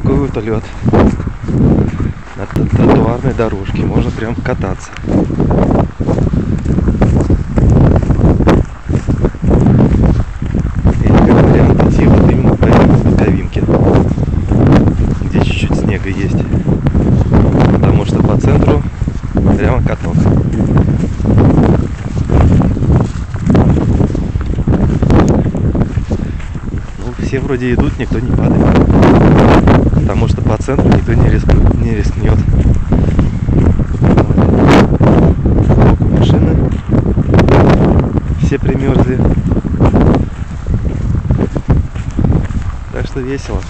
такой вот лед. На тротуарной дорожке можно прям кататься. Как вариант по боковинке, где чуть-чуть снега есть. Потому что по центру прямо каток. Ну, все вроде идут, никто не падает. Центру никто не, рискнет, не рискнет. Сбоку машины. Все примерзли. Так что весело.